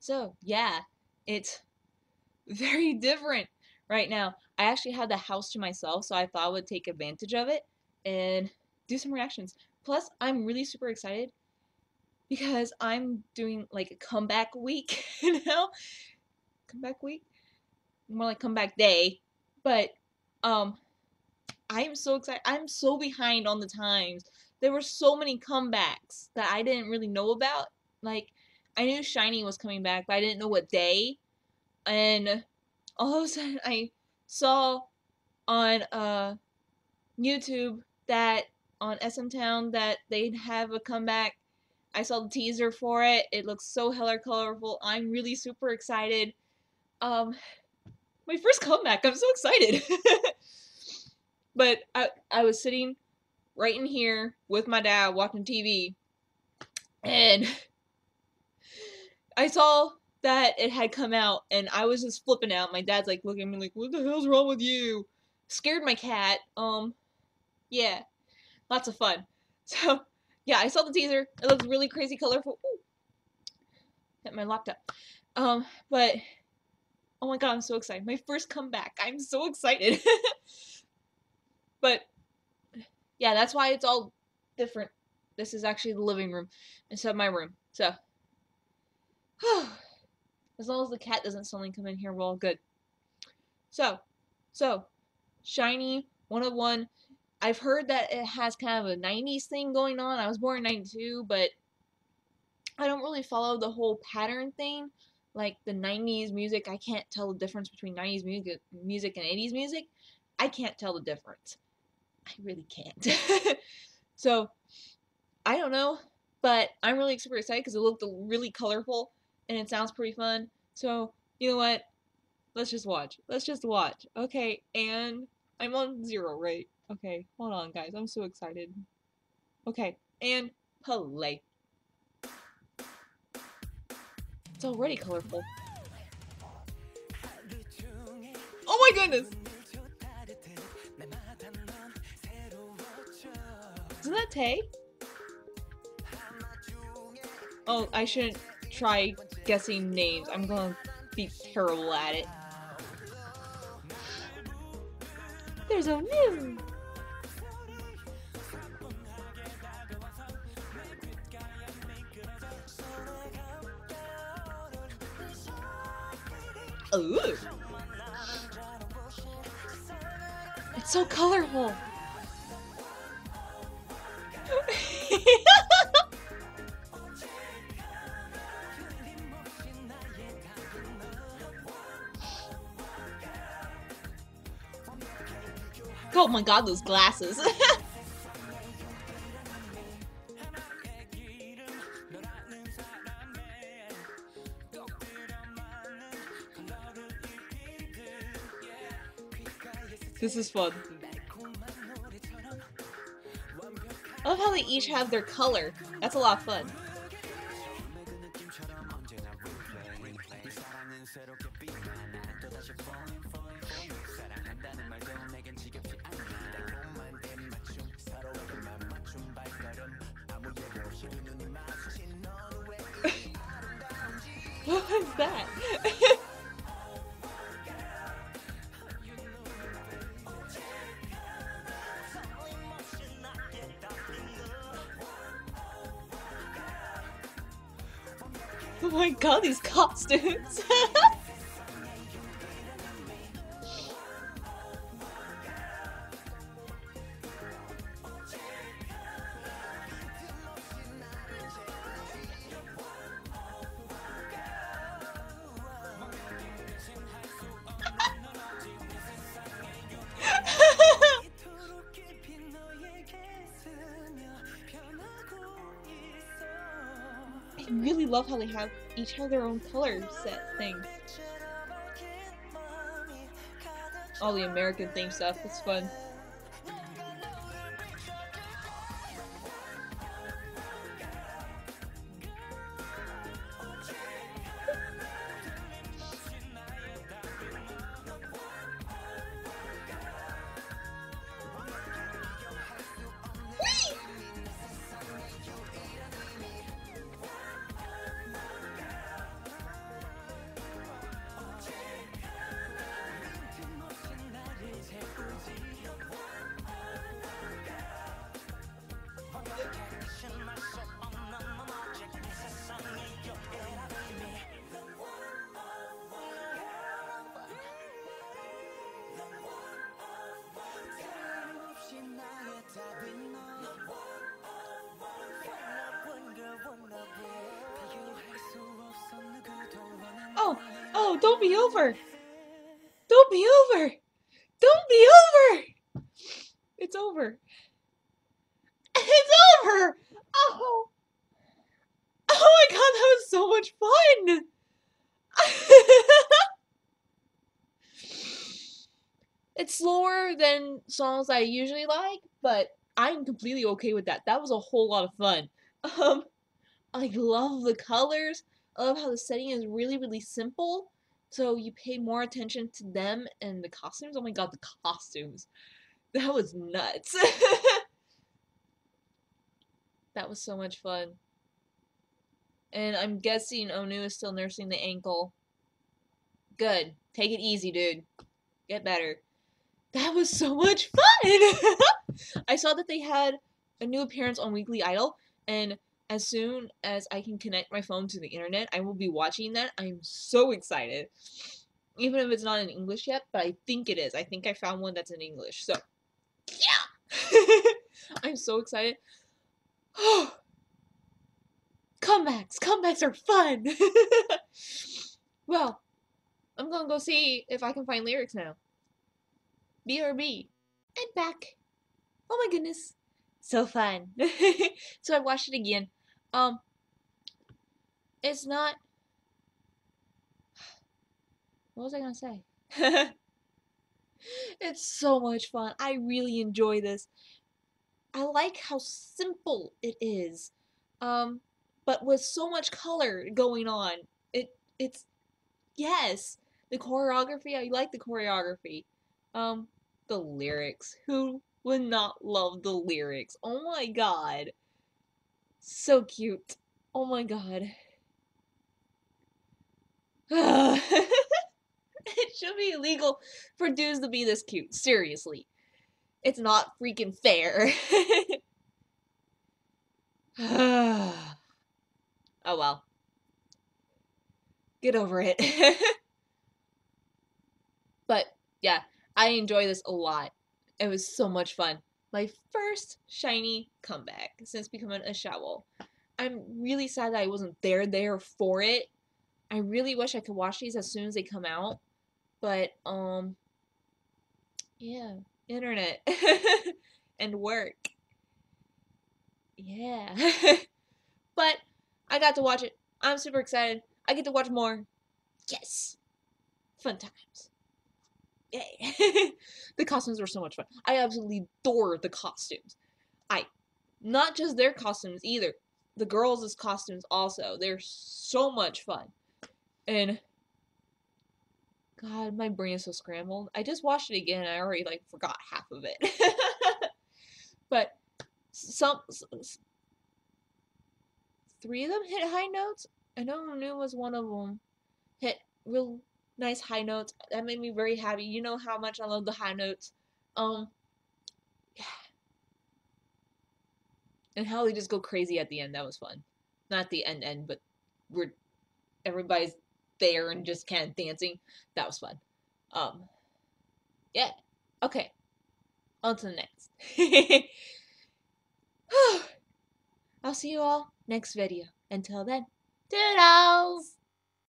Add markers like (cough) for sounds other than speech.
So, yeah, it's very (laughs) different right now. I actually had the house to myself, so I thought I would take advantage of it and do some reactions. Plus, I'm really super excited because I'm doing like a comeback (laughs) week, you know? Comeback week? More like comeback day. But um I am so excited. I'm so behind on the times. There were so many comebacks that I didn't really know about. Like I knew SHINee was coming back, but I didn't know what day. And all of a sudden I saw on uh YouTube that on SM Town that they'd have a comeback. I saw the teaser for it. It looks so hella colorful. I'm really super excited. Um, my first comeback. I'm so excited. (laughs) but I I was sitting right in here with my dad watching TV, and I saw that it had come out, and I was just flipping out. My dad's like looking at me like, "What the hell's wrong with you?" Scared my cat. Um, yeah, lots of fun. (laughs) So, yeah, I saw the teaser. It looks really crazy colorful. Ooh. Hit my laptop. Um, but oh my god, I'm so excited. My first comeback. I'm so excited. (laughs) but yeah, that's why it's all different. This is actually the living room instead of my room. So, (sighs) as long as the cat doesn't suddenly come in here, we're all good. So, so, SHINee 1of1 I've heard that it has kind of a 90s thing going on. I was born in 92, but I don't really follow the whole pattern thing. Like the 90s music, I can't tell the difference between 90s music, music and 80s music. I can't tell the difference. I really can't. (laughs) so, I don't know, but I'm really super excited because it looked really colorful and it sounds pretty fun. So, you know what? Let's just watch. Let's just watch. Okay, and I'm on zero, right? Okay, hold on, guys. I'm so excited. Okay, and play. It's already colorful. Oh my goodness! Isn't that Tae? Oh, I shouldn't try guessing names. I'm gonna be terrible at it. There's a new Ooh. It's so colorful. My god, those glasses. (laughs) This is fun. I love how they each have their color. That's a lot of fun. What was that? (laughs) Oh my god, these costumes! (laughs) love how they have each have their own color set things. All the American theme stuff, it's fun. No, don't be over. Don't be over. Don't be over. It's over. It's over. Oh. Oh my god, that was so much fun. (laughs) it's slower than songs I usually like, but I'm completely okay with that. That was a whole lot of fun. Um, I love the colors. I love how the setting is really, really simple. So you pay more attention to them and the costumes. Oh my god, the costumes. That was nuts. (laughs) that was so much fun. And I'm guessing Onew is still nursing the ankle. Good. Take it easy, dude. Get better. That was so much fun! (laughs) I saw that they had a new appearance on Weekly Idol, and as soon as I can connect my phone to the internet, I will be watching that. I'm so excited. Even if it's not in English yet, but I think it is. I think I found one that's in English. So, yeah! (laughs) I'm so excited. Oh, (gasps) comebacks! Comebacks are fun! (laughs) well, I'm gonna go see if I can find lyrics now. BRB. And back. Oh my goodness. So fun. (laughs) so I watched it again. Um, it's not. (sighs) What was I gonna say? (laughs) it's so much fun. I really enjoy this. I like how simple it is, um, but with so much color going on. It it's yes, the choreography. I like the choreography. Um, the lyrics. Who would not love the lyrics? Oh my god. So cute. Oh my god. (sighs) it should be illegal for dudes to be this cute. Seriously. It's not freaking fair. (sighs) oh well. Get over it. (laughs) but yeah, I enjoy this a lot. It was so much fun. My first SHINee comeback since becoming a Shawol. I'm really sad that I wasn't there there for it. I really wish I could watch these as soon as they come out. But um yeah, internet (laughs) and work. Yeah. (laughs) but I got to watch it. I'm super excited. I get to watch more. Yes. Fun times. Yay. (laughs) the costumes were so much fun. I absolutely adore the costumes. I not just their costumes either. The girls' costumes also. They're so much fun. And God, my brain is so scrambled. I just watched it again I already like forgot half of it. (laughs) but some, some three of them hit high notes. I know Onew was one of them. Hit real nice high notes. That made me very happy. You know how much I love the high notes. Um, yeah. And how they just go crazy at the end. That was fun. Not the end end, but we're everybody's there and just kind of dancing. That was fun. Um, yeah. Okay. On to the next. (laughs) I'll see you all next video. Until then, doodles!